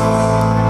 eyes.